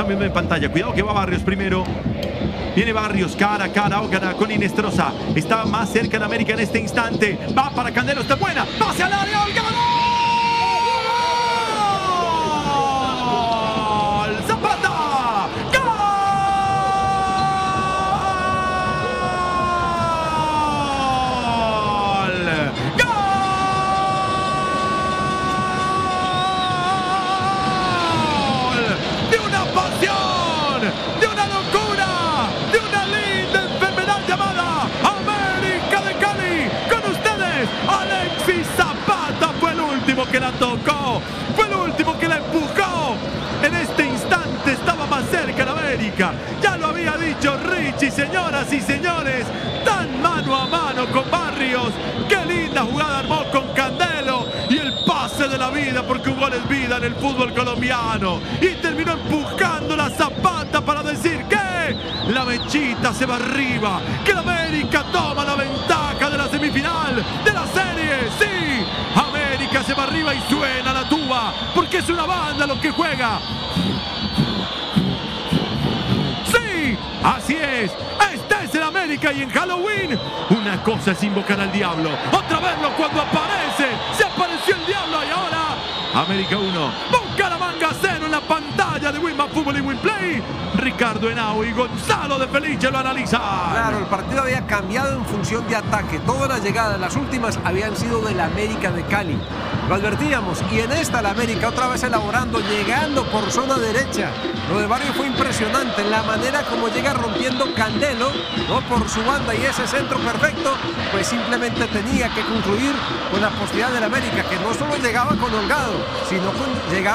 están viendo en pantalla. Cuidado que va Barrios primero. Viene Barrios, cara a cara, Ógana con Inestrosa. Está más cerca de América en este instante. Va para Candelo, está buena. Pase al área, Olga, que la tocó, fue el último que la empujó. En este instante estaba más cerca de América. Ya lo había dicho Richie, señoras y señores. Tan mano a mano con Barrios. ¡Qué linda jugada armó con Candelo! Y el pase de la vida, porque un gol es vida en el fútbol colombiano. Y terminó empujando la zapata para decir que la mechita se va arriba. Que la América toma la ventaja de la semifinal Se va arriba y suena la tuba, porque es una banda lo que juega. ¡Sí! Así es. Este es el América y en Halloween una cosa es invocar al diablo. Otra verlo cuando aparece. Se apareció el diablo y ahora América 1. Bucaramanga 0 Fútbol y Winplay. Ricardo Henao y Gonzalo de Felice lo analizan. Claro, el partido había cambiado en función de ataque. Todas las llegadas, las últimas, habían sido del América de Cali. Lo advertíamos. Y en esta, la América otra vez elaborando, llegando por zona derecha. Lo de Barrio fue impresionante. La manera como llega rompiendo Candelo, ¿no? Por su banda y ese centro perfecto, pues simplemente tenía que concluir con la posibilidad del América, que no solo llegaba con Holgado, sino con llegaba